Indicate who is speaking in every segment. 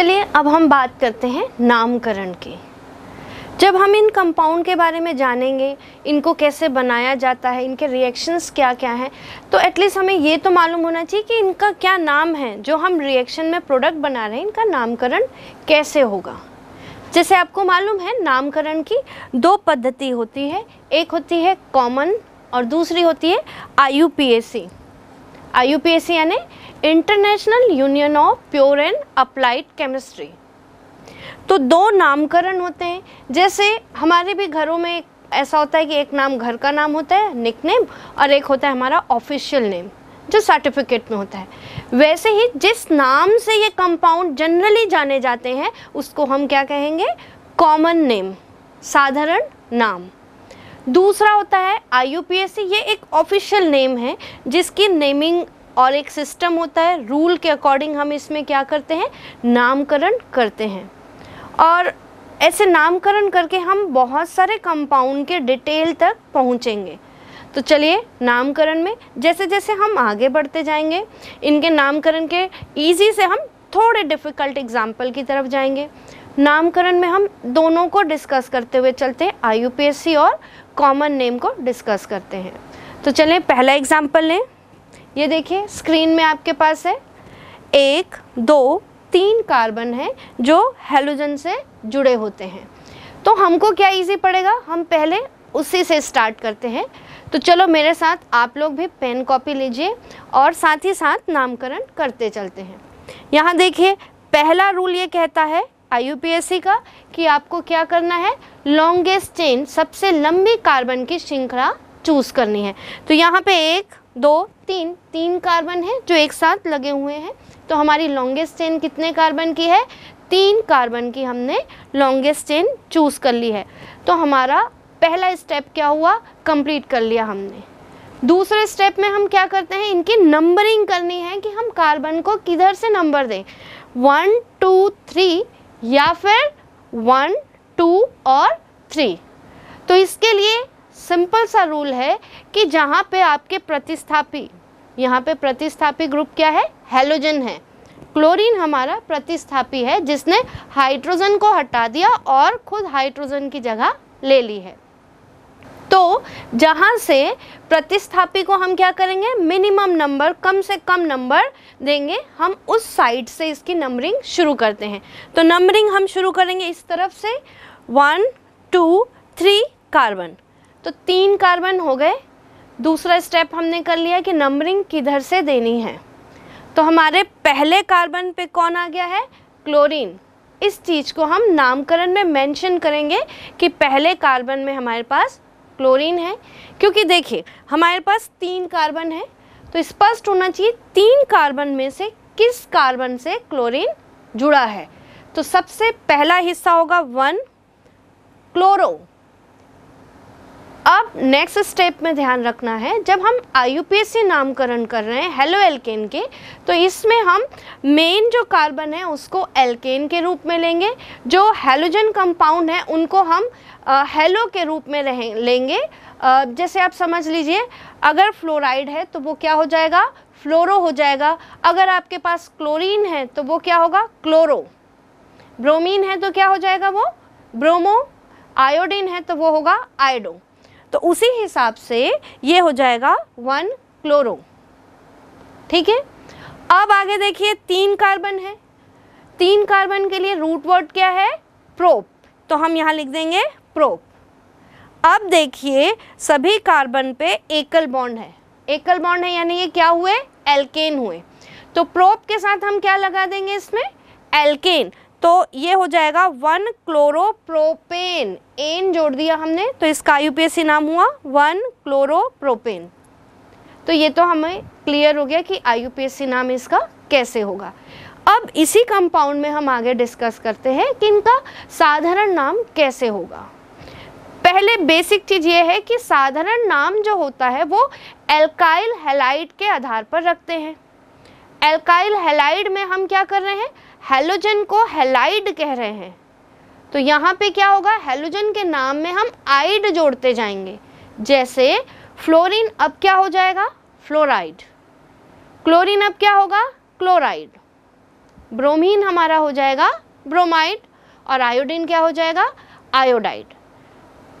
Speaker 1: चलिए, अब हम बात करते हैं नामकरण की। जब हम इन कंपाउंड के बारे में जानेंगे, इनको कैसे बनाया जाता है, इनके रिएक्शंस क्या क्या हैं तो एटलीस्ट हमें ये तो मालूम होना चाहिए कि इनका क्या नाम है, जो हम रिएक्शन में प्रोडक्ट बना रहे हैं, इनका नामकरण कैसे होगा। जैसे आपको मालूम है, नामकरण की दो पद्धति होती है, एक होती है कॉमन और दूसरी होती है I U P S C I U P S C यानी international union of pure and applied chemistry तो दो नामकरण होते हैं। जैसे हमारे भी घरों में ऐसा होता है कि एक नाम घर का नाम होता है निक नेम और एक होता है हमारा ऑफिशियल नेम जो सर्टिफिकेट में होता है। वैसे ही जिस नाम से ये कंपाउंड जनरली जाने जाते हैं, उसको हम क्या कहेंगे? कॉमन नेम साधारण नाम। दूसरा होता है आई ये एक ऑफिशियल नेम है, जिसकी नेमिंग और एक सिस्टम होता है, रूल के अकॉर्डिंग हम इसमें क्या करते हैं? नामकरण करते हैं। और ऐसे नामकरण करके हम बहुत सारे कंपाउंड के डिटेल तक पहुँचेंगे। तो चलिए, नामकरण में जैसे जैसे हम आगे बढ़ते जाएँगे, इनके नामकरण के इजी से हम थोड़े डिफ़िकल्ट एग्ज़ाम्पल की तरफ़ जाएँगे। नामकरण में हम दोनों को डिस्कस करते हुए चलते हैं आई और कॉमन नेम को डिस्कस करते हैं। तो चलिए, पहला एग्ज़ाम्पल लें। ये देखिए स्क्रीन में आपके पास है। एक, दो, तीन कार्बन है जो हेलोजन से जुड़े होते हैं। तो हमको क्या इजी पड़ेगा? हम पहले उसी से स्टार्ट करते हैं। तो चलो मेरे साथ आप लोग भी पेन कॉपी लीजिए और साथ ही साथ नामकरण करते चलते हैं। यहाँ देखिए, पहला रूल ये कहता है आई का कि आपको क्या करना है? लॉन्गेस्ट चेन सबसे लंबी कार्बन की श्रृंखला चूज़ करनी है। तो यहाँ पे एक, दो तीन तीन कार्बन है जो एक साथ लगे हुए हैं। तो हमारी लॉन्गेस्ट चेन कितने कार्बन की है? तीन कार्बन की हमने लॉन्गेस्ट चेन चूज़ कर ली है। तो हमारा पहला स्टेप क्या हुआ? कंप्लीट कर लिया हमने। दूसरे स्टेप में हम क्या करते हैं? इनकी नंबरिंग करनी है कि हम कार्बन को किधर से नंबर दें? वन टू थ्री या फिर वन टू और थ्री तो इसके लिए सिंपल सा रूल है कि जहाँ पे आपके प्रतिस्थापी यहाँ पे प्रतिस्थापी ग्रुप क्या है? हेलोजन है। क्लोरीन हमारा प्रतिस्थापी है, जिसने हाइड्रोजन को हटा दिया और खुद हाइड्रोजन की जगह ले ली है। तो जहाँ से प्रतिस्थापी को हम क्या करेंगे? मिनिमम नंबर कम से कम नंबर देंगे। हम उस साइड से इसकी नंबरिंग शुरू करते हैं। तो नंबरिंग हम शुरू करेंगे इस तरफ़ से। वन टू थ्री कार्बन तो तीन कार्बन हो गए। दूसरा स्टेप हमने कर लिया कि नंबरिंग किधर से देनी है। तो हमारे पहले कार्बन पे कौन आ गया है? क्लोरीन इस चीज़ को हम नामकरण में मेंशन करेंगे कि पहले कार्बन में हमारे पास क्लोरीन है। क्योंकि देखिए, हमारे पास तीन कार्बन है तो स्पष्ट होना चाहिए, तीन कार्बन में से किस कार्बन से क्लोरीन जुड़ा है? तो सबसे पहला हिस्सा होगा वन क्लोरो अब नेक्स्ट स्टेप में ध्यान रखना है जब हम आई नामकरण कर रहे हैं हेलो एल्केन के तो इसमें हम मेन जो कार्बन है उसको एल्केन के रूप में लेंगे। जो हेलोजन कंपाउंड है उनको हम हेलो के रूप में रहें लेंगे। आ, जैसे आप समझ लीजिए अगर फ्लोराइड है तो वो क्या हो जाएगा? फ्लोरो हो जाएगा। अगर आपके पास क्लोरीन है तो वो क्या होगा? क्लोरो ब्रोमीन है तो क्या हो जाएगा वो? ब्रोमो आयोडीन है तो वो होगा आयोडो तो उसी हिसाब से ये हो जाएगा वन क्लोरो। ठीक है? अब आगे देखिए, तीन कार्बन है। तीन कार्बन के लिए रूट वर्ड क्या है? प्रोप। तो हम यहाँ लिख देंगे प्रोप। अब देखिए, सभी कार्बन पे एकल बॉन्ड है। एकल बॉन्ड है यानी ये क्या हुए? एल्केन हुए। तो प्रोप के साथ हम क्या लगा देंगे इसमें? एल्केन। तो ये हो जाएगा वन क्लोरोप्रोपेन। एन जोड़ दिया हमने तो इसका यूपीएससी नाम हुआ वन क्लोरोप्रोपेन। तो ये तो हमें क्लियर हो गया कि आई नाम इसका कैसे होगा। अब इसी कंपाउंड में हम आगे डिस्कस करते हैं कि इनका साधारण नाम कैसे होगा। पहले बेसिक चीज़ ये है कि साधारण नाम जो होता है वो एल्काइल हेलाइड के आधार पर रखते हैं। एल्काइल हेलाइड में हम क्या कर रहे हैं? हेलोजन को हेलाइड कह रहे हैं। तो यहाँ पे क्या होगा? हेलोजन के नाम में हम आइड जोड़ते जाएँगे। जैसे फ्लोरीन अब क्या हो जाएगा? फ्लोराइड। क्लोरीन अब क्या होगा? क्लोराइड। ब्रोमीन हमारा हो जाएगा ब्रोमाइड और आयोडीन क्या हो जाएगा? आयोडाइड।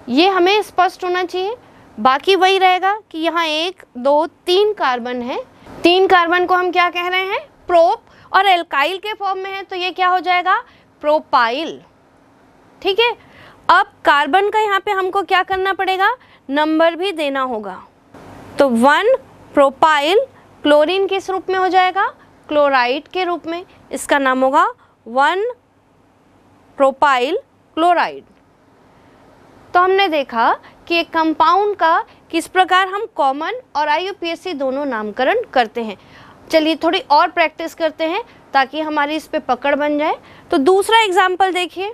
Speaker 1: ये हमें स्पष्ट होना चाहिए। बाकी वही रहेगा कि यहाँ एक, दो, तीन कार्बन है। तीन कार्बन को हम क्या कह रहे हैं? प्रोप और एल्काइल के फॉर्म में है तो ये क्या हो जाएगा? प्रोपाइल ठीक है? अब कार्बन का यहाँ पे हमको क्या करना पड़ेगा? नंबर भी देना होगा। तो वन प्रोपाइल क्लोरीन किस रूप में हो जाएगा? क्लोराइड के रूप में। इसका नाम होगा वन प्रोपाइल क्लोराइड तो हमने देखा कि एक कंपाउंड का किस प्रकार हम कॉमन और आई दोनों नामकरण करते हैं। चलिए थोड़ी और प्रैक्टिस करते हैं ताकि हमारी इस पे पकड़ बन जाए। तो दूसरा एग्ज़ाम्पल देखिए।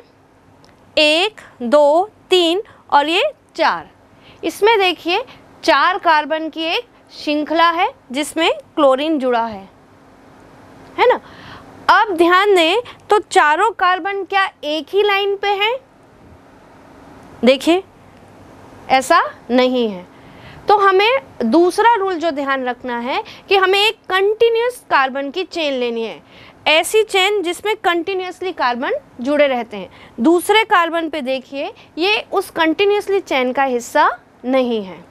Speaker 1: एक, दो, तीन और ये चार। इसमें देखिए, चार कार्बन की एक श्रृंखला है जिसमें क्लोरीन जुड़ा है। है ना? अब ध्यान दें तो चारों कार्बन क्या एक ही लाइन पे हैं? देखिए, ऐसा नहीं है। तो हमें दूसरा रूल जो ध्यान रखना है कि हमें एक कंटिन्यूस कार्बन की चेन लेनी है। ऐसी चेन जिसमें कंटिन्यूसली कार्बन जुड़े रहते हैं। दूसरे कार्बन पे देखिए, ये उस कंटिन्यूसली चेन का हिस्सा नहीं है।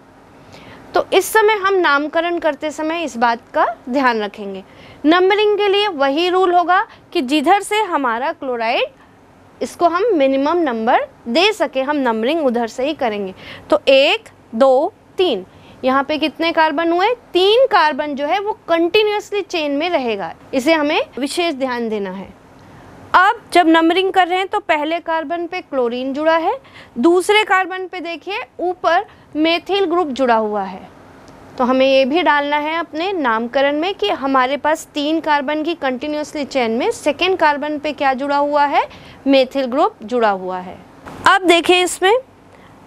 Speaker 1: तो इस समय हम नामकरण करते समय इस बात का ध्यान रखेंगे। नंबरिंग के लिए वही रूल होगा कि जिधर से हमारा क्लोराइड इसको हम मिनिमम नंबर दे सके, हम नंबरिंग उधर से ही करेंगे। तो एक, दो तीन। यहाँ पे कितने कार्बन हुए? तीन कार्बन जो है वो कंटिन्यूसली चेन में रहेगा। इसे हमें विशेष ध्यान देना है। अब जब नंबरिंग कर रहे हैं तो पहले कार्बन पे क्लोरीन जुड़ा है। दूसरे कार्बन पे देखिए, ऊपर मेथिल ग्रुप जुड़ा हुआ है। तो हमें ये भी डालना है अपने नामकरण में कि हमारे पास तीन कार्बन की कंटिन्यूसली चेन में सेकेंड कार्बन पे क्या जुड़ा हुआ है? मेथिल ग्रुप जुड़ा हुआ है। अब देखें इसमें,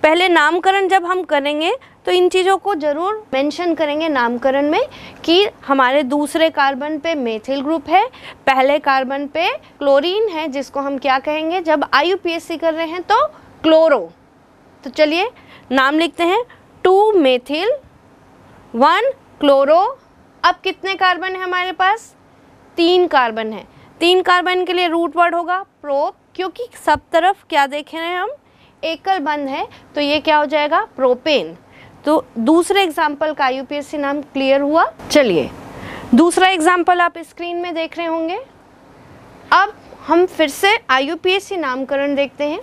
Speaker 1: पहले नामकरण जब हम करेंगे तो इन चीज़ों को ज़रूर मेंशन करेंगे नामकरण में कि हमारे दूसरे कार्बन पे मेथिल ग्रुप है, पहले कार्बन पे क्लोरीन है, जिसको हम क्या कहेंगे? जब आई कर रहे हैं तो क्लोरो तो चलिए, नाम लिखते हैं। टू मेथिल वन क्लोरो अब कितने कार्बन है हमारे पास? तीन कार्बन है। तीन कार्बन के लिए रूट वर्ड होगा प्रोप क्योंकि सब तरफ़ क्या देख रहे हैं हम? एकल बंद है तो ये क्या हो जाएगा? प्रोपेन तो दूसरे एग्ज़ाम्पल का यूपीएससी नाम क्लियर हुआ। चलिए, दूसरा एग्ज़ाम्पल आप स्क्रीन में देख रहे होंगे। अब हम फिर से आई नामकरण देखते हैं।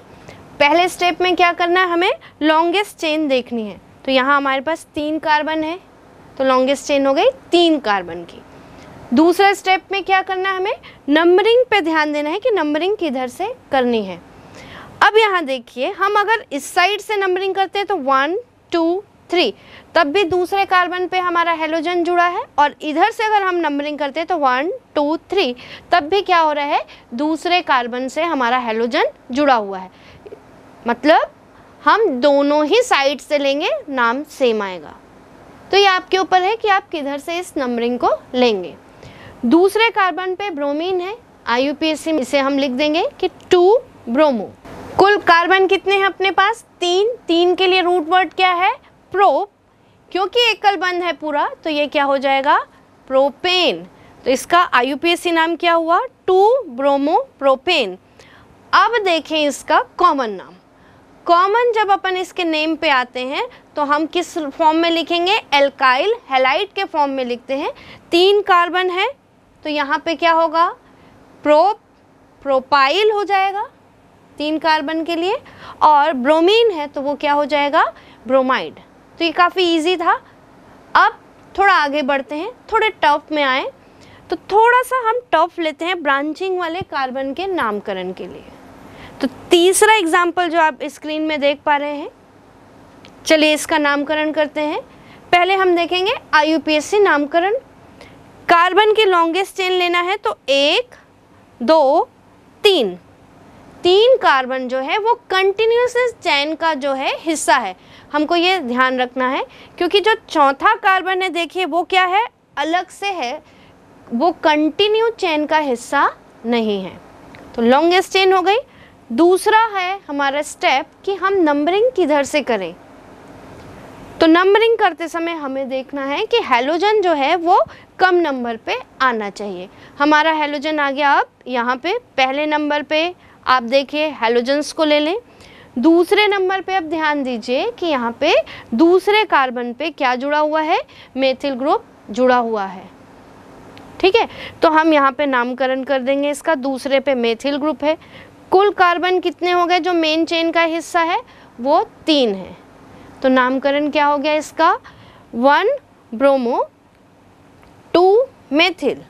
Speaker 1: पहले स्टेप में क्या करना है हमें? लॉन्गेस्ट चेन देखनी है। तो यहाँ हमारे पास तीन कार्बन है। तो लॉन्गेस्ट चेन हो गई तीन कार्बन की। दूसरा स्टेप में क्या करना है हमें? नंबरिंग पे ध्यान देना है कि नंबरिंग किधर से करनी है। अब यहाँ देखिए, हम अगर इस साइड से नंबरिंग करते हैं तो वन टू थ्री तब भी दूसरे कार्बन पे हमारा हेलोजन जुड़ा है और इधर से अगर हम नंबरिंग करते हैं तो वन टू थ्री तब भी क्या हो रहा है? दूसरे कार्बन से हमारा हेलोजन जुड़ा हुआ है। मतलब हम दोनों ही साइड से लेंगे, नाम सेम आएगा। तो ये आपके ऊपर है कि आप किधर से इस नंबरिंग को लेंगे। दूसरे कार्बन पे ब्रोमीन है आई इसे हम लिख देंगे कि टू ब्रोमो कुल कार्बन कितने हैं अपने पास? तीन। तीन के लिए रूट वर्ड क्या है? प्रो क्योंकि एकल बंद है पूरा तो ये क्या हो जाएगा? प्रोपेन। तो इसका आई नाम क्या हुआ? टू ब्रोमो प्रोपेन अब देखें इसका कॉमन नाम। कॉमन जब अपन इसके नेम पे आते हैं तो हम किस फॉर्म में लिखेंगे? एल्काइल हेलाइट के फॉर्म में लिखते हैं। तीन कार्बन है तो यहाँ पे क्या होगा? प्रोप, प्रोपाइल हो जाएगा तीन कार्बन के लिए, और ब्रोमीन है तो वो क्या हो जाएगा? ब्रोमाइड। तो ये काफ़ी इजी था। अब थोड़ा आगे बढ़ते हैं, थोड़े टफ में आए। तो थोड़ा सा हम टफ लेते हैं ब्रांचिंग वाले कार्बन के नामकरण के लिए। तो तीसरा एग्ज़ाम्पल जो आप स्क्रीन में देख पा रहे हैं, चलिए इसका नामकरण करते हैं। पहले हम देखेंगे आई नामकरण। कार्बन की लॉन्गेस्ट चेन लेना है तो एक, दो, तीन। तीन कार्बन जो है वो कंटिन्यूस चैन का जो है हिस्सा है। हमको ये ध्यान रखना है, क्योंकि जो चौथा कार्बन है, देखिए, वो क्या है? अलग से है। वो कंटिन्यू चेन का हिस्सा नहीं है। तो लॉन्गेस्ट चेन हो गई। दूसरा है हमारा स्टेप कि हम नंबरिंग किधर से करें। तो नंबरिंग करते समय हमें देखना है कि हेलोजन जो है, वो कम नंबर पे आना चाहिए। हमारा हेलोजन आ गया अब यहाँ पे पहले नंबर पे। आप देखिए हेलोजन्स को ले लें। दूसरे नंबर पे अब ध्यान दीजिए कि यहाँ पे दूसरे कार्बन पे क्या जुड़ा हुआ है? मेथिल ग्रुप जुड़ा हुआ है। ठीक है? तो हम यहाँ पे नामकरण कर देंगे इसका। दूसरे पे मेथिल ग्रुप है। कुल कार्बन कितने हो गए? जो मेन चेन का हिस्सा है, वो तीन है। तो नामकरण क्या हो गया इसका? वन ब्रोमो, टू मेथिल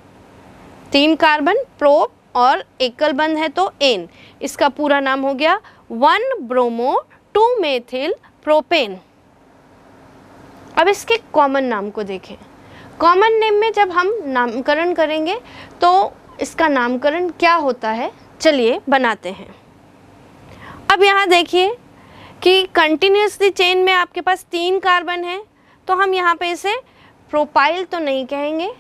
Speaker 1: तीन कार्बन प्रोप और एकल बंद है तो एन। इसका पूरा नाम हो गया one bromo, two methyl, propane. अब इसके कॉमन नाम को देखें। कॉमन नेम में जब हम नामकरण करेंगे तो इसका नामकरण क्या होता है? चलिए बनाते हैं। अब यहाँ देखिए कि कंटिन्यूसली चेन में आपके पास तीन कार्बन है तो हम यहाँ पे इसे प्रोपाइल तो नहीं कहेंगे।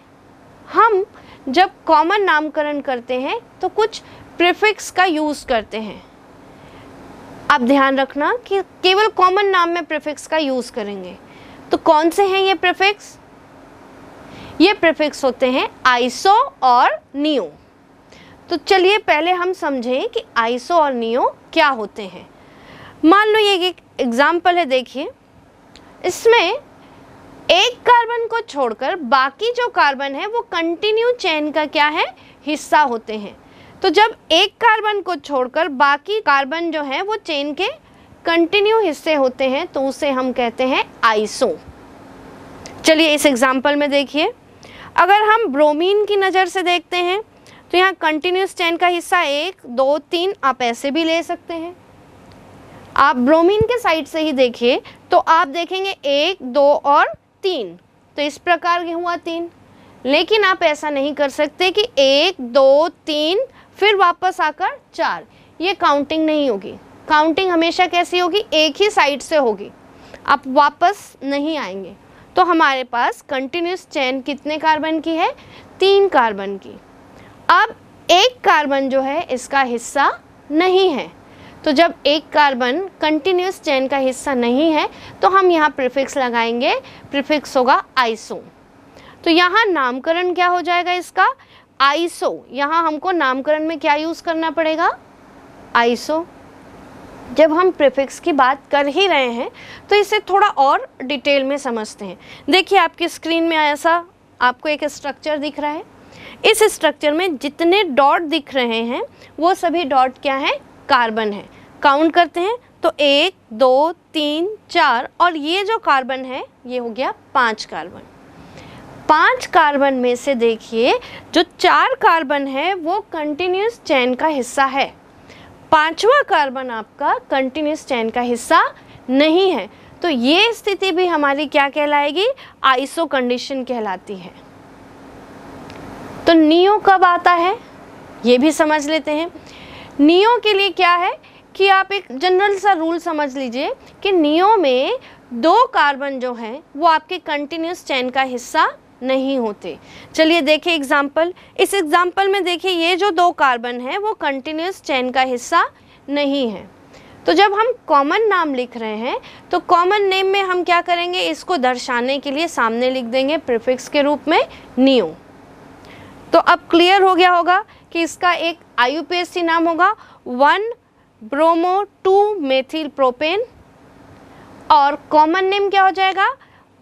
Speaker 1: हम जब कॉमन नामकरण करते हैं तो कुछ प्रिफिक्स का यूज़ करते हैं। आप ध्यान रखना कि केवल कॉमन नाम में प्रिफिक्स का यूज़ करेंगे। तो कौन से हैं ये प्रिफिक्स ये प्रिफिक्स होते हैं आइसो और नियो तो चलिए पहले हम समझें कि आइसो और नियो क्या होते हैं। मान लो ये एक एग्ज़ाम्पल है, देखिए। इसमें एक कार्बन को छोड़कर बाकी जो कार्बन है, वो कंटिन्यू चेन का क्या है? हिस्सा होते हैं। तो जब एक कार्बन को छोड़कर बाकी कार्बन जो है, वो चेन के कंटिन्यू हिस्से होते हैं तो उसे हम कहते हैं आइसो। चलिए इस एग्ज़ाम्पल में देखिए। अगर हम ब्रोमीन की नज़र से देखते हैं तो यहाँ कंटिन्यूस चेन का हिस्सा एक, दो, तीन, आप ऐसे भी ले सकते हैं। आप ब्रोमीन के साइड से ही देखिए तो आप देखेंगे एक, दो और तीन। तो इस प्रकार के हुआ तीन। लेकिन आप ऐसा नहीं कर सकते कि एक, दो, तीन फिर वापस आकर चार। ये काउंटिंग नहीं होगी। काउंटिंग हमेशा कैसी होगी? एक ही साइड से होगी। आप वापस नहीं आएँगे। तो हमारे पास कंटिन्यूस चेन कितने कार्बन की है? तीन कार्बन की। अब एक कार्बन जो है, इसका हिस्सा नहीं है। तो जब एक कार्बन कंटिन्यूस चैन का हिस्सा नहीं है तो हम यहाँ प्रिफिक्स लगाएँगे। प्रिफिक्स होगा आइसो तो यहाँ नामकरण क्या हो जाएगा इसका? आइसो यहाँ हमको नामकरण में क्या यूज़ करना पड़ेगा? आइसो जब हम प्रिफिक्स की बात कर ही रहे हैं तो इसे थोड़ा और डिटेल में समझते हैं। देखिए, आपकी स्क्रीन में ऐसा आपको एक स्ट्रक्चर दिख रहा है। इस स्ट्रक्चर में जितने डॉट दिख रहे हैं, वो सभी डॉट क्या है? कार्बन है। काउंट करते हैं तो एक, दो, तीन, चार, और ये जो कार्बन है, ये हो गया पाँच कार्बन पाँच कार्बन में से देखिए, जो चार कार्बन है, वो कंटिन्यूस चैन का हिस्सा है। पांचवा कार्बन आपका कंटिन्यूस चैन का हिस्सा नहीं है। तो ये स्थिति भी हमारी क्या कहलाएगी? आइसो कंडीशन कहलाती है। तो नियो कब आता है? ये भी समझ लेते हैं। नियो के लिए क्या है कि आप एक जनरल सा रूल समझ लीजिए कि नियो में दो कार्बन जो हैं, वो आपके कंटिन्यूस चैन का हिस्सा नहीं होते। चलिए देखिए एग्ज़ाम्पल इस एग्ज़ाम्पल में देखिए ये जो दो कार्बन है, वो कंटिन्यूस चैन का हिस्सा नहीं है। तो जब हम कॉमन नाम लिख रहे हैं तो कॉमन नेम में हम क्या करेंगे? इसको दर्शाने के लिए सामने लिख देंगे प्रिफिक्स के रूप में न्यू तो अब क्लियर हो गया होगा कि इसका एक आई नाम होगा। One bromo two methyl propane और कॉमन नेम क्या हो जाएगा?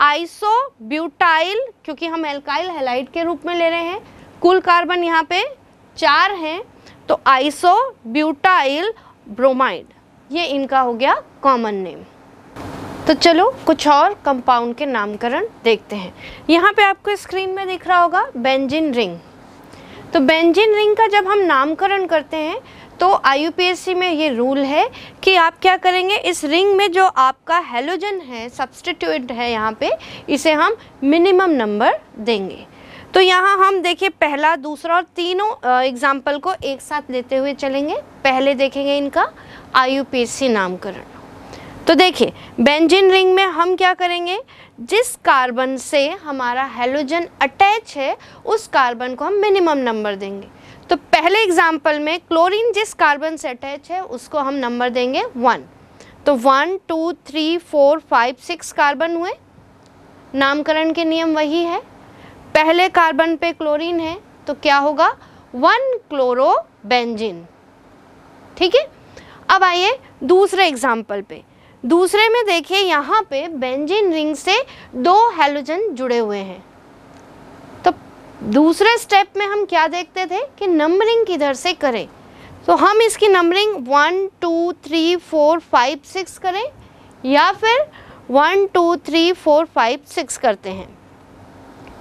Speaker 1: आइसो ब्यूटाइल क्योंकि हम एल्काइल हेलाइड के रूप में ले रहे हैं, कुल कार्बन यहाँ पे चार हैं तो आइसो ब्यूटाइल ब्रोमाइड, ये इनका हो गया कॉमन नेम तो चलो, कुछ और कंपाउंड के नामकरण देखते हैं। यहाँ पे आपको स्क्रीन में दिख रहा होगा बेंजिन रिंग तो बेंजिन रिंग का जब हम नामकरण करते हैं तो आई में ये रूल है कि आप क्या करेंगे, इस रिंग में जो आपका हेलोजन है सब्सटीट्यूट है यहाँ पे, इसे हम मिनिमम नंबर देंगे। तो यहाँ हम देखिए पहला, दूसरा और तीनों एग्ज़ाम्पल को एक साथ लेते हुए चलेंगे। पहले देखेंगे इनका आई नामकरण। तो देखिए बेंजिन रिंग में हम क्या करेंगे, जिस कार्बन से हमारा हेलोजन अटैच है, उस कार्बन को हम मिनिमम नंबर देंगे। तो पहले एग्ज़ाम्पल में क्लोरीन जिस कार्बन से अटैच है, उसको हम नंबर देंगे वन तो one two three four five six carbon हुए. नामकरण के नियम वही है. पहले कार्बन पे क्लोरीन है तो क्या होगा? वन क्लोरोबेंजिन ठीक है? अब आइए दूसरे एग्ज़ाम्पल पे. दूसरे में देखिए, यहाँ पे बेंजिन रिंग से दो हेलोजन जुड़े हुए हैं. दूसरे स्टेप में हम क्या देखते थे कि नंबरिंग किधर से करें? तो हम इसकी numbering one two three four five six करें या फिर one two three four five six करते हैं।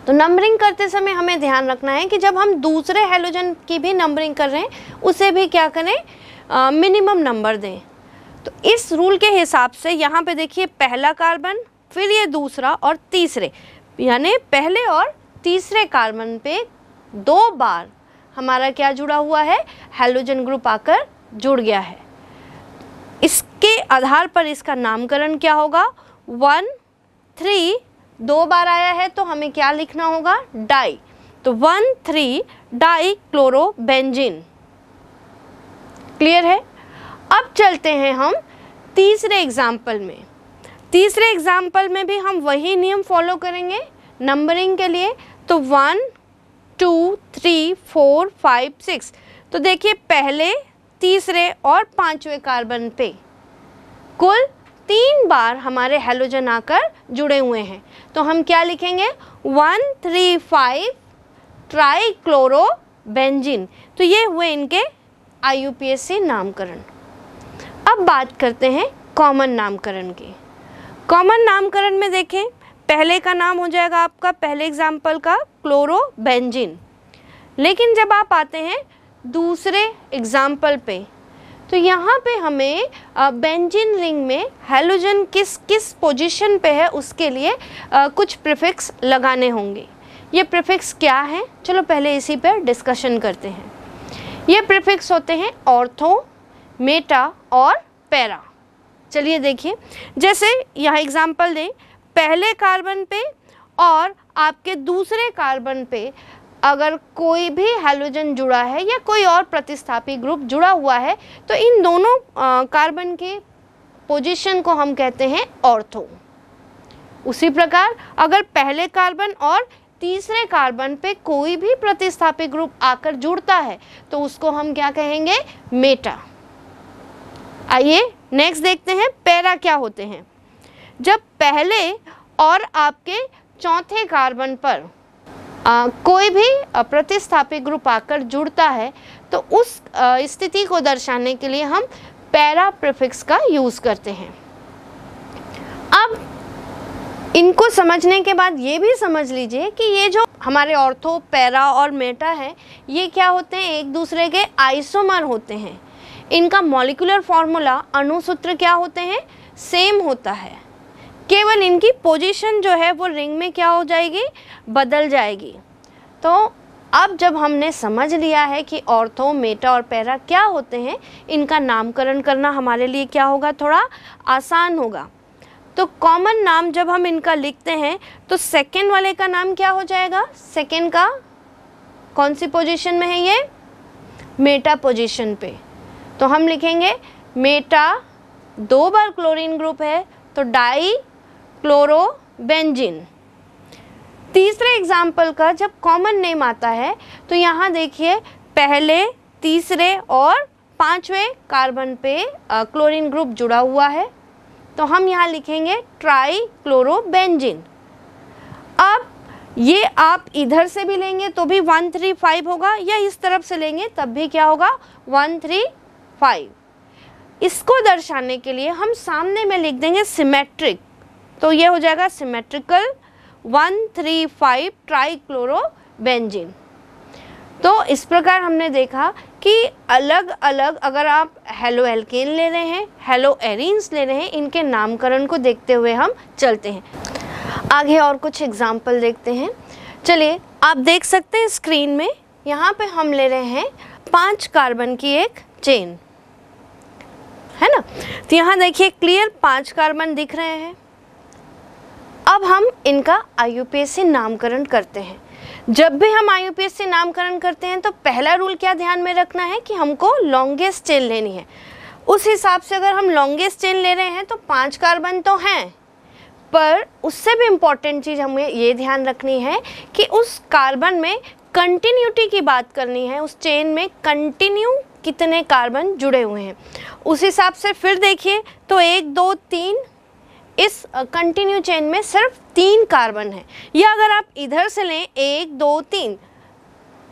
Speaker 1: तो नंबरिंग करते समय हमें ध्यान रखना है कि जब हम दूसरे हेलोजन की भी नंबरिंग कर रहे हैं, उसे भी क्या करें? मिनिमम नंबर दें। तो इस रूल के हिसाब से यहाँ पे देखिए पहला कार्बन फिर ये दूसरा और तीसरे, यानी पहले और तीसरे कार्बन पे दो बार हमारा क्या जुड़ा हुआ है? हेलोजन ग्रुप आकर जुड़ गया है। इसके आधार पर इसका नामकरण क्या होगा? वन थ्री दो बार आया है तो हमें क्या लिखना होगा? डाई तो one three di dichlorobenzene clear है? अब चलते हैं हम तीसरे एग्ज़ाम्पल में। तीसरे एग्ज़ाम्पल में भी हम वही नियम फॉलो करेंगे नंबरिंग के लिए। तो one, two, three, four, five, six. तो देखिए, पहले, तीसरे और पाँचवें कार्बन पे कुल तीन बार हमारे हेलोजन आकर जुड़े हुए हैं। तो हम क्या लिखेंगे? One, three, five tri chloro benzene तो ये हुए इनके आई नामकरण। अब बात करते हैं कॉमन नामकरण की। कॉमन नामकरण में देखें पहले का नाम हो जाएगा आपका पहले एग्ज़ाम्पल का क्लोरोबेंजिन लेकिन जब आप आते हैं दूसरे एग्ज़ाम्पल पे तो यहाँ पे हमें बेंजिन रिंग में हेलोजन किस किस पोजीशन पे है उसके लिए आ, कुछ प्रिफिक्स लगाने होंगे। ये प्रिफिक्स क्या है? चलो पहले इसी पर डिस्कशन करते हैं। ये प्रिफिक्स होते हैं ऑर्थो मेटा और पैरा चलिए देखिए जैसे यहाँ एग्ज़ाम्पल दें पहले कार्बन पे और आपके दूसरे कार्बन पे अगर कोई भी हेलोजन जुड़ा है या कोई और प्रतिस्थापी ग्रुप जुड़ा हुआ है तो इन दोनों कार्बन के पोजीशन को हम कहते हैं ऑर्थो उसी प्रकार, अगर पहले कार्बन और तीसरे कार्बन पे कोई भी प्रतिस्थापी ग्रुप आकर जुड़ता है तो उसको हम क्या कहेंगे? मेटा आइए नेक्स्ट देखते हैं, पैरा क्या होते हैं। जब पहले और आपके चौथे कार्बन पर आ, कोई भी प्रतिस्थापी ग्रुप आकर जुड़ता है तो उस स्थिति को दर्शाने के लिए हम पैरा प्रिफिक्स का यूज़ करते हैं। अब इनको समझने के बाद ये भी समझ लीजिए कि ये जो हमारे ऑर्थो पैरा और मेटा है ये क्या होते हैं? एक दूसरे के आइसोमर होते हैं। इनका मॉलिकुलर फॉर्मूला अणुसूत्र क्या होते हैं? सेम होता है। केवल इनकी पोजीशन जो है वो रिंग में क्या हो जाएगी? बदल जाएगी। तो अब जब हमने समझ लिया है कि ऑर्थो मेटा और पैरा क्या होते हैं, इनका नामकरण करना हमारे लिए क्या होगा? थोड़ा आसान होगा। तो कॉमन नाम जब हम इनका लिखते हैं तो सेकेंड वाले का नाम क्या हो जाएगा? सेकेंड का कौन सी पोजीशन में है ये? मेटा पोजीशन पे। तो हम लिखेंगे, मेटा, दो बार क्लोरीन ग्रुप है तो डाई क्लोरोबेंजिन तीसरे एग्ज़ाम्पल का जब कॉमन नेम आता है तो यहाँ देखिए, पहले, तीसरे और पाँचवें कार्बन पे क्लोरीन ग्रुप जुड़ा हुआ है। तो हम यहाँ लिखेंगे ट्राई क्लोरोबेंजिन अब ये आप इधर से भी लेंगे तो भी वन थ्री फाइव होगा, या इस तरफ़ से लेंगे, तब भी क्या होगा? वन थ्री फाइव इसको दर्शाने के लिए हम सामने में लिख देंगे सिमेट्रिक तो ये हो जाएगा symmetrical one three five tri trichlorobenzene तो इस प्रकार हमने देखा कि अलग अलग अगर आप हेलो एल्केन ले रहे हैं हेलो एरिन्स ले रहे हैं, इनके नामकरण को देखते हुए हम चलते हैं। आगे और कुछ एग्ज़ाम्पल देखते हैं। चलिए, आप देख सकते हैं स्क्रीन में, यहाँ पे हम ले रहे हैं पाँच कार्बन की एक चेन है ना? तो यहाँ देखिए क्लियर पाँच कार्बन दिख रहे हैं। अब हम इनका आई नामकरण करते हैं। जब भी हम आई नामकरण करते हैं तो पहला रूल क्या ध्यान में रखना है कि हमको लॉन्गेस्ट चेन लेनी है। उस हिसाब से अगर हम लॉन्गेस्ट चेन ले रहे हैं तो पाँच कार्बन तो हैं। पर उससे भी इंपॉर्टेंट चीज़ हमें ये ध्यान रखनी है कि उस कार्बन में कंटिन्यूटी की बात करनी है। उस चेन में कंटिन्यू कितने कार्बन जुड़े हुए हैं। उस हिसाब से फिर देखिए तो एक, दो, तीन इस कंटिन्यू चेन में सिर्फ़ तीन कार्बन है। या अगर आप इधर से लें, एक, दो, तीन,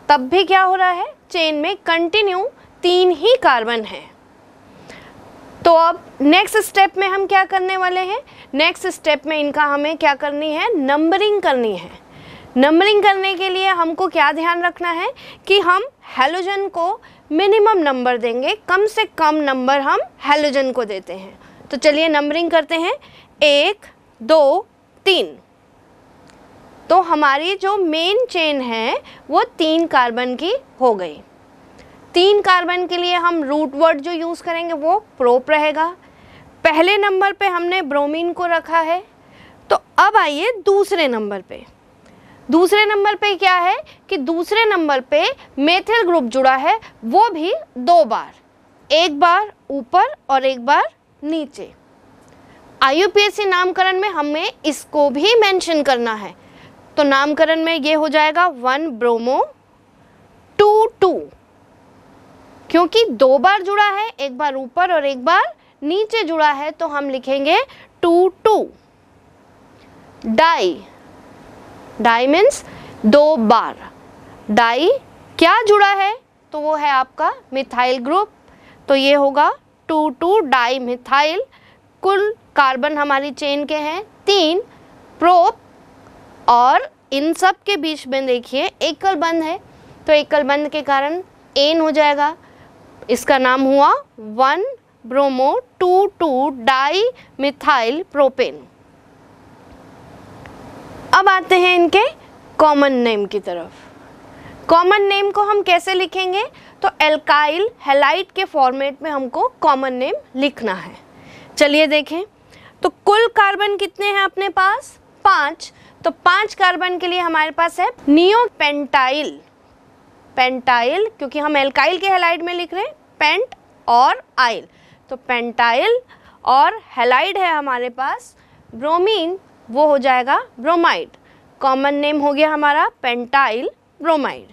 Speaker 1: तब भी क्या हो रहा है? चेन में कंटिन्यू तीन ही कार्बन है। तो अब नेक्स्ट स्टेप में हम क्या करने वाले हैं? नेक्स्ट स्टेप में इनका हमें क्या करनी है? नंबरिंग करनी है। नंबरिंग करने के लिए हमको क्या ध्यान रखना है? कि हम हेलोजन को मिनिमम नंबर देंगे। कम से कम नंबर हम हेलोजन को देते हैं। तो चलिए नंबरिंग करते हैं। एक, दो, तीन। तो हमारी जो मेन चेन है, वो तीन कार्बन की हो गई। तीन कार्बन के लिए हम रूट वर्ड जो यूज़ करेंगे, वो प्रोप रहेगा। पहले नंबर पे हमने ब्रोमीन को रखा है। तो अब आइए दूसरे नंबर पे। दूसरे नंबर पे क्या है कि दूसरे नंबर पे मेथिल ग्रुप जुड़ा है, वो भी दो बार। एक बार ऊपर और एक बार नीचे। आई नामकरण में हमें इसको भी मेंशन करना है। तो नामकरण में ये हो जाएगा वन ब्रोमो टू टू क्योंकि दो बार जुड़ा है, एक बार ऊपर और एक बार नीचे जुड़ा है तो हम लिखेंगे two two di di means दो बार। डाई क्या जुड़ा है? तो वो है आपका मिथाइल ग्रुप तो ये होगा टू टू डाई मिथाइल कुल कार्बन हमारी चेन के हैं। तीन प्रोप और इन सब के बीच में देखिए, एकल बंद है। तो एकल बंद के कारण एन हो जाएगा। इसका नाम हुआ one bromo two two di methyl propane. अब आते हैं इनके कॉमन नेम की तरफ़। कॉमन नेम को हम कैसे लिखेंगे? तो एल्काइल हेलाइट के फॉर्मेट में हमको कॉमन नेम लिखना है। चलिए देखें। तो कुल कार्बन कितने हैं अपने पास? पाँच। तो पाँच कार्बन के लिए हमारे पास है नियो पेंटाइल पेंटाइल क्योंकि हम एल्काइल के हेलाइड में लिख रहे हैं, पेंट और आइल। तो पेंटाइल और हेलाइड है हमारे पास। ब्रोमीन, वो हो जाएगा ब्रोमाइड। कॉमन नेम हो गया हमारा पेंटाइल ब्रोमाइड।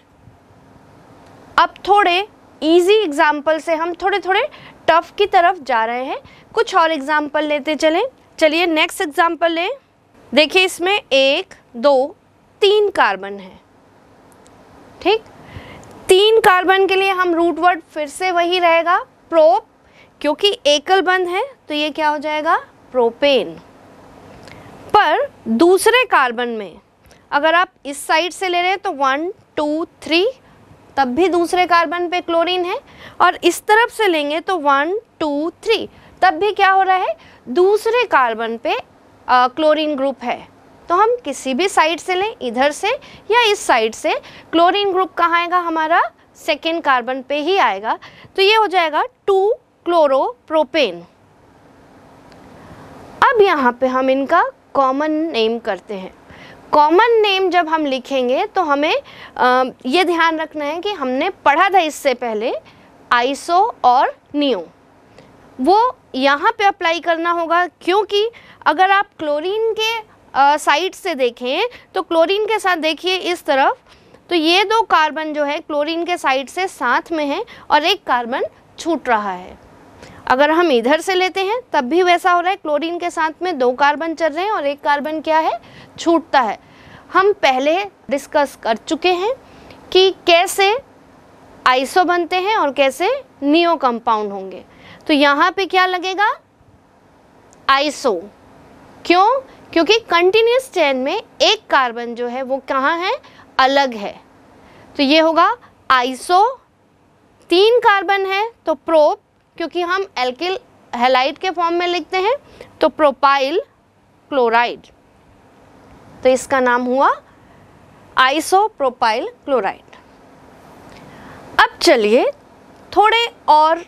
Speaker 1: अब थोड़े इजी एग्ज़ाम्पल से हम थोड़े थोड़े टफ की तरफ़ जा रहे हैं। कुछ और एग्ज़ाम्पल लेते चलें। चलिए नेक्स्ट एग्ज़ाम्पल लें। देखिए इसमें एक, दो, तीन कार्बन है। ठीक? तीन कार्बन के लिए हम रूट वर्ड फिर से वही रहेगा प्रोप क्योंकि एकल बंद है तो ये क्या हो जाएगा? प्रोपेन पर दूसरे कार्बन में, अगर आप इस साइड से ले रहे हैं तो वन टू थ्री तब भी दूसरे कार्बन पे क्लोरीन है और इस तरफ़ से लेंगे तो वन टू थ्री। तब भी क्या हो रहा है? दूसरे कार्बन पे आ, क्लोरीन ग्रुप है। तो हम किसी भी साइड से लें इधर से या इस साइड से क्लोरीन ग्रुप कहाँ आएगा? हमारा सेकेंड कार्बन पे ही आएगा। तो ये हो जाएगा टू क्लोरोप्रोपेन अब यहाँ पे हम इनका कॉमन नेम करते हैं। कॉमन नेम जब हम लिखेंगे तो हमें आ, ये ध्यान रखना है कि हमने पढ़ा था इससे पहले आइसो और नियो। वो यहाँ पे अप्लाई करना होगा क्योंकि अगर आप क्लोरीन के साइड से देखें तो क्लोरीन के साथ देखिए इस तरफ़ तो ये दो कार्बन जो है क्लोरीन के साइड से साथ में है और एक कार्बन छूट रहा है। अगर हम इधर से लेते हैं, तब भी वैसा हो रहा है। क्लोरीन के साथ में दो कार्बन चल रहे हैं और एक कार्बन क्या है? छूटता है। हम पहले डिस्कस कर चुके हैं कि कैसे आइसो बनते हैं और कैसे नियो कंपाउंड होंगे। तो यहाँ पे क्या लगेगा? आइसो। क्यों? क्योंकि कंटिन्यूस चेन में एक कार्बन जो है, वो कहाँ है? अलग है। तो ये होगा आइसो। तीन कार्बन है तो प्रोप क्योंकि हम एल्किल हेलाइड के फॉर्म में लिखते हैं तो प्रोपाइल क्लोराइड तो इसका नाम हुआ आइसो प्रोपाइल क्लोराइड अब चलिए थोड़े और